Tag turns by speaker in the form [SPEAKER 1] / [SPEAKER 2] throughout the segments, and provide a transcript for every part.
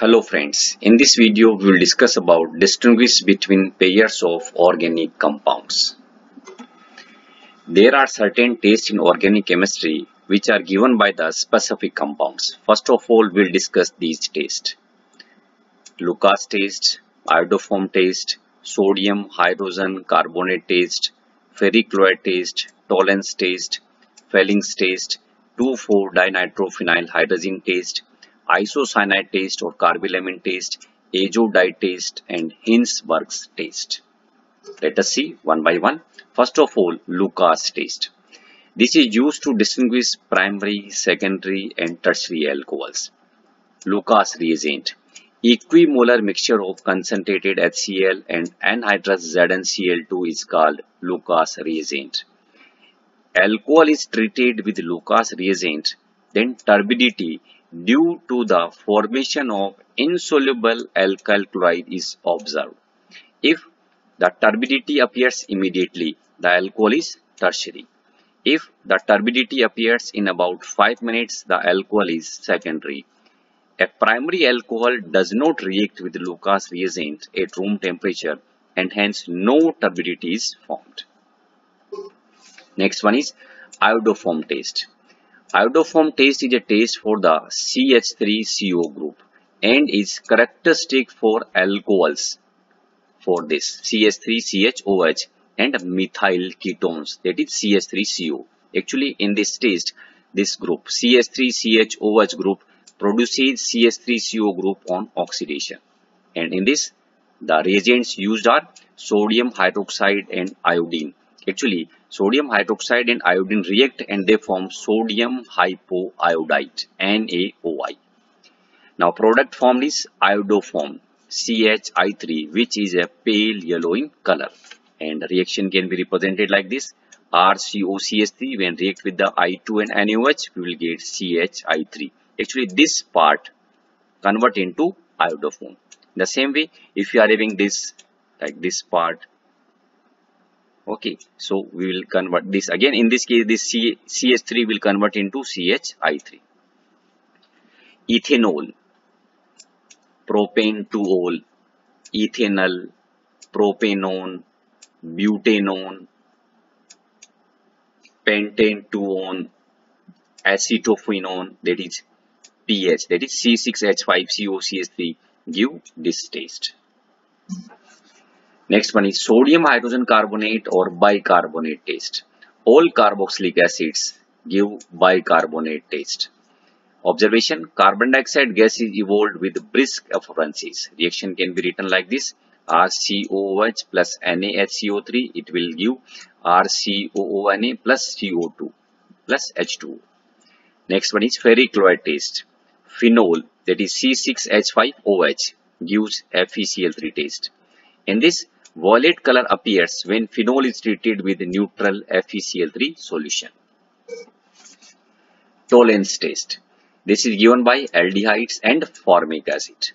[SPEAKER 1] Hello friends, in this video we will discuss about distinguish between pairs of organic compounds. There are certain tests in organic chemistry which are given by the specific compounds. First of all, we will discuss these tests. Lucas test, iodoform test, sodium hydrogen carbonate test, ferric chloride test, Tollens test, Fehling's test, 2,4-dinitrophenyl hydrazine test, isocyanide test or carbylamine test, azo dye test and Hinsberg's test. Let us see one by one. First of all, Lucas test. This is used to distinguish primary, secondary and tertiary alcohols. Lucas reagent. Equimolar mixture of concentrated HCl and anhydrous ZnCl2 is called Lucas reagent. Alcohol is treated with Lucas reagent, then turbidity due to the formation of insoluble alkyl chloride is observed. If the turbidity appears immediately, the alcohol is tertiary. If the turbidity appears in about 5 minutes, the alcohol is secondary. A primary alcohol does not react with Lucas reagent at room temperature and hence no turbidity is formed. Next one is iodoform test. Iodoform test is a test for the CH3CO group and is characteristic for alcohols for this CH3CHOH and methyl ketones that is CH3CO. Actually in this test this group CH3CHOH group produces CH3CO group on oxidation and in this the reagents used are sodium hydroxide and iodine. Actually sodium hydroxide and iodine react and they form sodium hypoiodite NaOI. Now product formed is iodoform CHI3 which is a pale yellow in color and reaction can be represented like this RCOCH3 when react with the I2 and NaOH we will get CHI3. Actually this part convert into iodoform. The same way if you are having this like this part okay so we will convert this again. In this case this C, ch3 will convert into chi3 ethanol propane 2ol ethanol propanone butanone pentane 2on acetophenone that is pH that is C6H5COCH3 give this taste Next one is sodium hydrogen carbonate or bicarbonate taste. All carboxylic acids give bicarbonate taste. Observation Carbon dioxide gas is evolved with brisk effervescence. Reaction can be written like this RCOOH plus NaHCO3 it will give RCOONA plus CO2 plus H2. Next one is ferric chloride taste. Phenol that is C6H5OH gives FeCl3 taste. In this Violet color appears when phenol is treated with neutral FeCl3 solution. Tollens test. This is given by aldehydes and formic acid.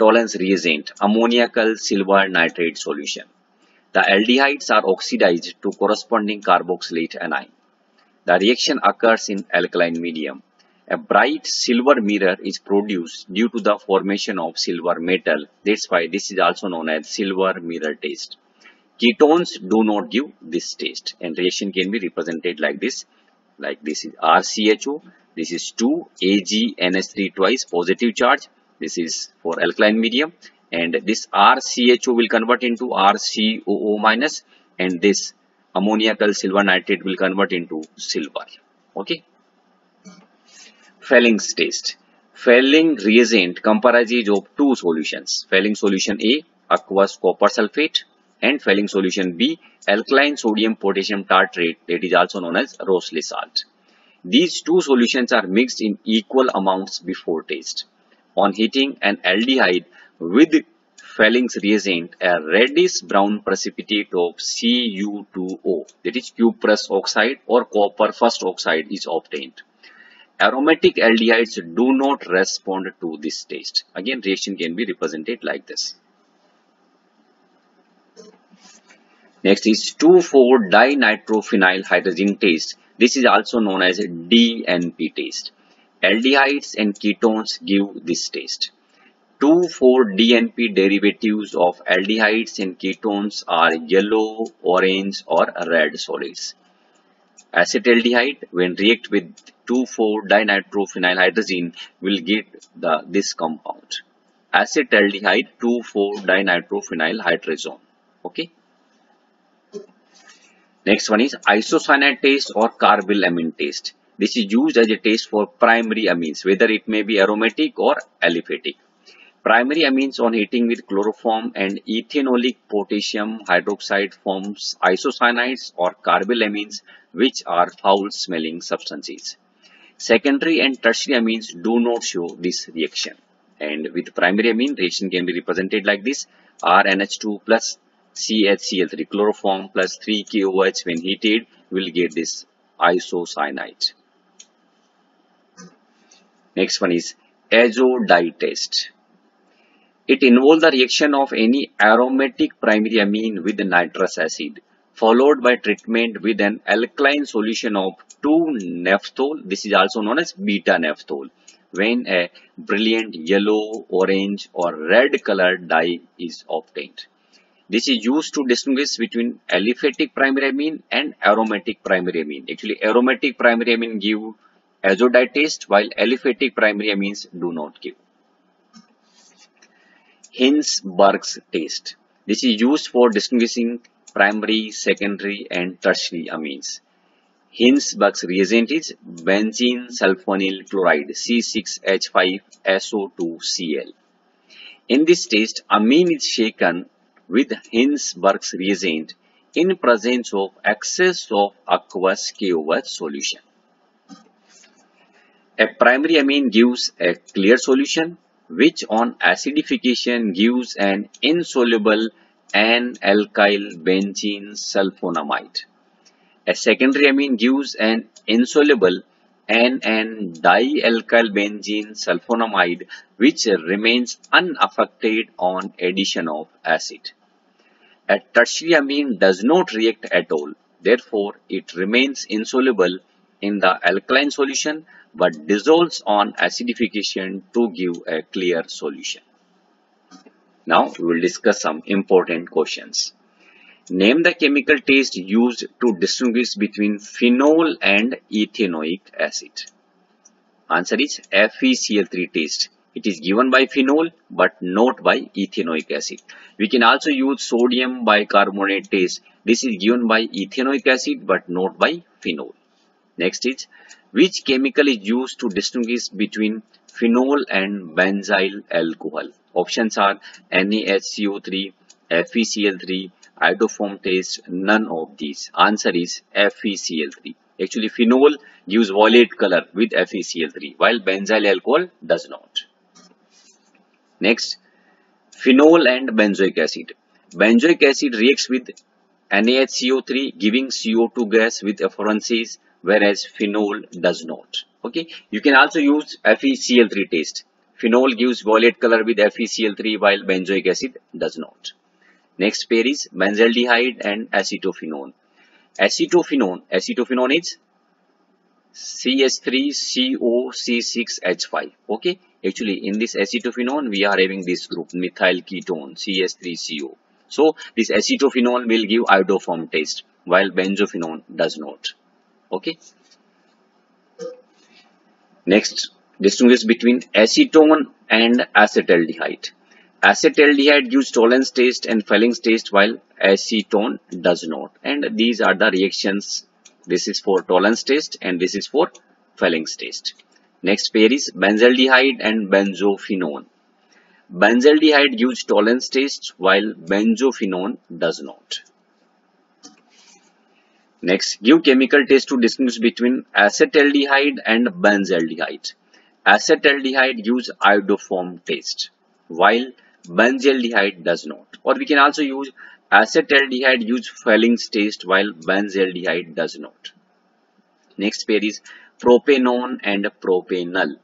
[SPEAKER 1] Tollens reagent ammoniacal silver nitrate solution. The aldehydes are oxidized to corresponding carboxylate anion. The reaction occurs in alkaline medium. A bright silver mirror is produced due to the formation of silver metal. That's why this is also known as silver mirror test. Ketones do not give this taste and reaction can be represented like this. Like this is RCHO. This is 2 AgNH3 twice positive charge. This is for alkaline medium and this RCHO will convert into RCOO minus and this ammoniacal silver nitrate will convert into silver. Okay. Fehling's test. Fehling reagent comprises of two solutions. Fehling solution A, aqueous copper sulfate and Fehling solution B, alkaline sodium potassium tartrate that is also known as Rochelle salt. These two solutions are mixed in equal amounts before test. On heating an aldehyde with Fehling's reagent, a reddish brown precipitate of Cu2O that is cuprous oxide or copper first oxide is obtained. Aromatic aldehydes do not respond to this taste. Again, reaction can be represented like this. Next is 2,4-dinitrophenyl hydrazine test. This is also known as DNP taste. Aldehydes and ketones give this test. 2,4-DNP derivatives of aldehydes and ketones are yellow, orange or red solids. Acetaldehyde when react with 2,4-dinitrophenylhydrazine will get the, this compound. Acetaldehyde 2,4-dinitrophenylhydrazone. Okay. Next one is isocyanide test or carbylamine test. This is used as a test for primary amines, whether it may be aromatic or aliphatic. Primary amines on heating with chloroform and ethanolic potassium hydroxide forms isocyanides or carbylamines which are foul smelling substances. Secondary and tertiary amines do not show this reaction. And with primary amine, reaction can be represented like this. RNH2 plus CHCl3 chloroform plus 3 KOH when heated will get this isocyanide. Next one is azo dye test. It involves the reaction of any aromatic primary amine with nitrous acid followed by treatment with an alkaline solution of 2-naphthol. This is also known as beta-naphthol when a brilliant yellow, orange or red colored dye is obtained. This is used to distinguish between aliphatic primary amine and aromatic primary amine. Actually, aromatic primary amine give azo dye taste while aliphatic primary amines do not give. Hinsberg's test. This is used for distinguishing primary, secondary and tertiary amines. Hinsberg's reagent is benzene sulfonyl chloride C6H5SO2Cl. In this test, amine is shaken with Hinsberg's reagent in presence of excess of aqueous KOH solution. A primary amine gives a clear solution which on acidification gives an insoluble N-alkyl benzene sulfonamide. A secondary amine gives an insoluble N-N dialkyl benzene sulfonamide which remains unaffected on addition of acid. A tertiary amine does not react at all. Therefore, it remains insoluble in the alkaline solution but dissolves on acidification to give a clear solution. Now we will discuss some important questions. Name the chemical test used to distinguish between phenol and ethanoic acid. Answer is FeCl3 test. It is given by phenol but not by ethanoic acid. We can also use sodium bicarbonate test. This is given by ethanoic acid but not by phenol. Next is which chemical is used to distinguish between phenol and benzyl alcohol? Options are NaHCO3, FeCl3, iodoform test, none of these. Answer is FeCl3. Actually, phenol gives violet color with FeCl3, while benzyl alcohol does not. Next, phenol and benzoic acid. Benzoic acid reacts with NaHCO3 giving CO2 gas with effervescence whereas phenol does not. Okay, you can also use FeCl3 test. Phenol gives violet color with FeCl3 while benzoic acid does not. Next pair is benzaldehyde and acetophenone. Acetophenone, acetophenone is CH3COC6H5. Okay, actually in this acetophenone we are having this group methyl ketone CH3CO. So this acetophenone will give iodoform taste while benzophenone does not okay. Next distinguish between acetone and acetaldehyde. Acetaldehyde gives Tollens taste and Fehling's taste while acetone does not. And these are the reactions. This is for Tollens taste and this is for Fehling's taste. Next pair is benzaldehyde and benzophenone. Benzaldehyde gives Tollens taste while benzophenone does not Next, give chemical test to distinguish between acetaldehyde and benzaldehyde. Acetaldehyde gives iodoform taste, while benzaldehyde does not. Or we can also use acetaldehyde gives Fehling's taste, while benzaldehyde does not. Next pair is propanone and propanol.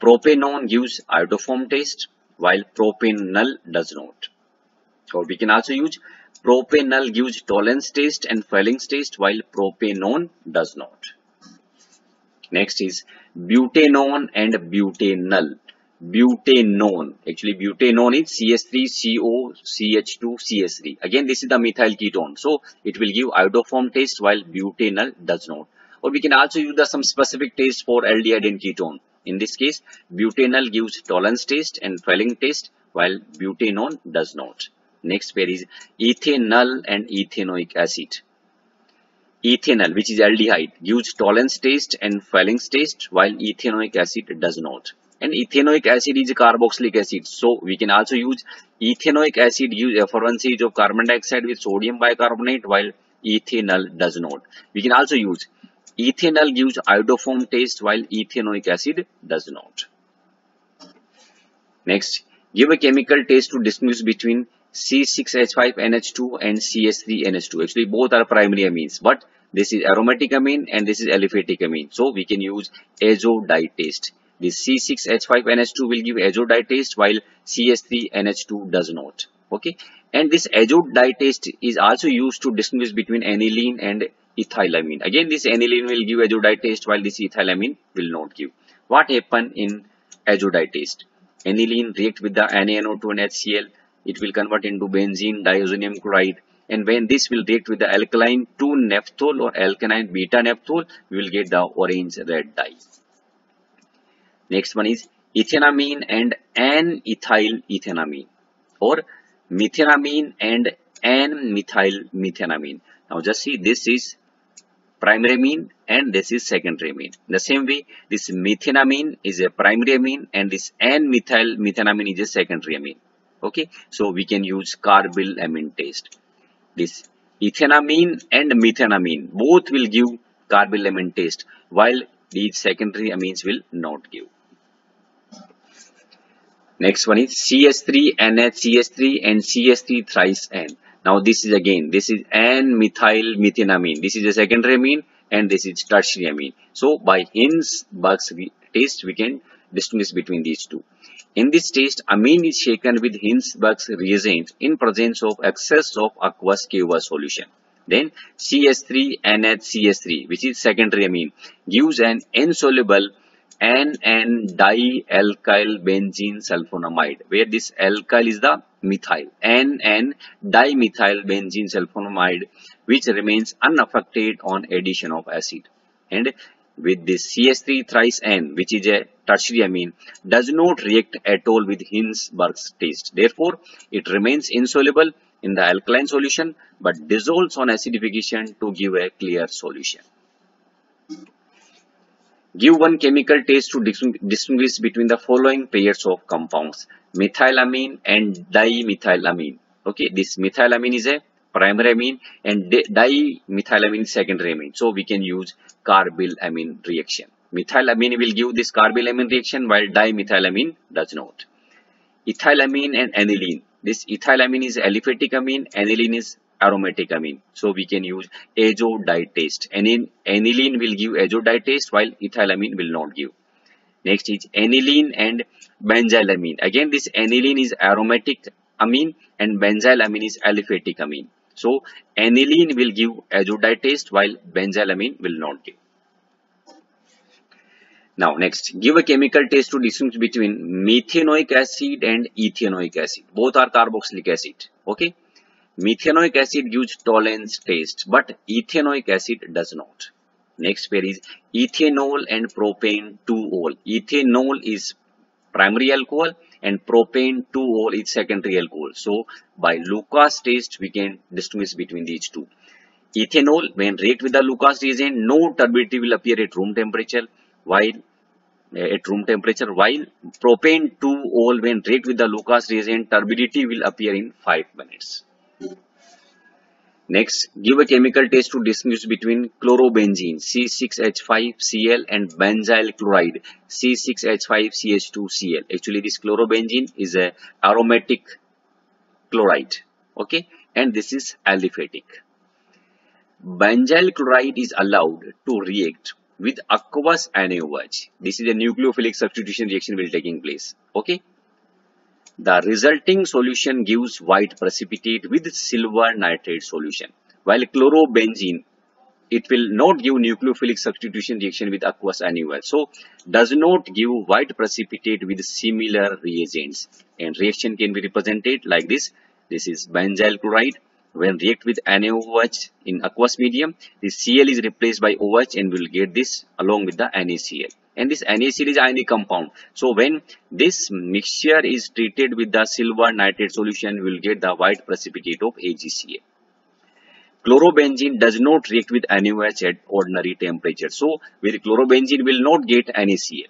[SPEAKER 1] Propanone gives iodoform taste, while propanol does not. Or we can also use Propanol gives Tollens test and Fehling's test while propanone does not. Next is butanone and butanol. butanone. Actually, butanone is CH3COCH2CH3. Again, this is the methyl ketone. So, it will give iodoform taste while butanol does not. Or we can also use the some specific taste for aldehyde and ketone. In this case, butanol gives Tollens test and Fehling test while butanone does not. Next pair is ethanol and ethanoic acid. Ethanol, which is aldehyde, gives Tollens taste and Fehling taste while ethanoic acid does not. And ethanoic acid is a carboxylic acid. So we can also use ethanoic acid use effervescence of carbon dioxide with sodium bicarbonate while ethanol does not. We can also use ethanol gives iodoform taste while ethanoic acid does not. Next give a chemical taste to distinguish between C6H5NH2 and CH3NH2 actually both are primary amines but this is aromatic amine and this is aliphatic amine so we can use azo taste this C6H5NH2 will give azo dye taste while CH3NH2 does not. Okay. And this azo dye taste is also used to distinguish between aniline and ethylamine. Again, this aniline will give azo dye taste while this ethylamine will not give. What happen in azo dye taste? Aniline react with the NaNO2 and HCl. It will convert into benzene diazonium chloride and when this will react with the alkaline 2-naphthol or alkaline beta-naphthol, we will get the orange red dye. Next one is ethanamine and N-ethyl ethanamine or methanamine and N-methyl methanamine Now just see this is primary amine and this is secondary amine. The same way this methanamine is a primary amine and this N-methyl methanamine is a secondary amine. Okay, so we can use carbylamine test. This ethanamine and methanamine both will give carbylamine test while these secondary amines will not give. Next one is CH3 NHCH3 and CH3 thrice N. Now this is again, this is N-methyl methanamine. This is a secondary amine and this is tertiary amine. So by Hinsberg's test, we can distinguish between these two. In this test, amine is shaken with Hinsberg's reagent in presence of excess of aqueous KOH solution. Then CH3 NHCH3, which is secondary amine, gives an insoluble N dialkyl benzene sulfonamide where this alkyl is the methyl N dimethyl benzene sulfonamide which remains unaffected on addition of acid and with this CH3 thrice N which is a tertiary amine does not react at all with Hinsberg's test therefore it remains insoluble in the alkaline solution but dissolves on acidification to give a clear solution. Give one chemical test to distinguish between the following pairs of compounds, methylamine and dimethylamine. Okay, this methylamine is a primary amine and dimethylamine secondary amine. So we can use carbylamine reaction. Methylamine will give this carbylamine reaction while dimethylamine does not. Ethylamine and aniline. This ethylamine is aliphatic amine, aniline is aromatic amine. So we can use azo dye test. Aniline will give azo dye test while ethylamine will not give. Next is aniline and benzylamine. Again this aniline is aromatic amine and benzylamine is aliphatic amine. So aniline will give azo dye test while benzylamine will not give. Now next, give a chemical test to distinguish between methanoic acid and ethanoic acid. Both are carboxylic acid. Okay. Methanoic acid gives Tollens taste, but ethanoic acid does not. Next pair is ethanol and propane 2-ol. Ethanol is primary alcohol and propane 2-ol is secondary alcohol. So by Lucas test we can distinguish between these two. Ethanol when react with the Lucas reagent no turbidity will appear at room temperature while eh, at room temperature while propane 2-ol when react with the Lucas reagent turbidity will appear in 5 minutes. Next, give a chemical test to distinguish between chlorobenzene C6H5Cl and benzyl chloride C6H5CH2Cl. Actually, this chlorobenzene is a aromatic chloride. Okay, and this is aliphatic. Benzyl chloride is allowed to react with aqueous NaOH. This is a nucleophilic substitution reaction will taking place. Okay. The resulting solution gives white precipitate with silver nitrate solution, while chlorobenzene it will not give nucleophilic substitution reaction with aqueous NaOH. So, does not give white precipitate with similar reagents. And reaction can be represented like this. This is benzyl chloride. When react with NaOH in aqueous medium, the Cl is replaced by OH and we will get this along with the NaCl. And this NaCl is ionic compound. So, when this mixture is treated with the silver nitrate solution, we will get the white precipitate of AgCl. Chlorobenzene does not react with NaOH at ordinary temperature. So, with chlorobenzene we will not get NaCl.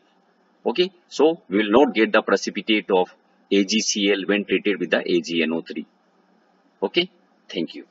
[SPEAKER 1] Okay, so we will not get the precipitate of AgCl when treated with the AgNO3. Okay, thank you.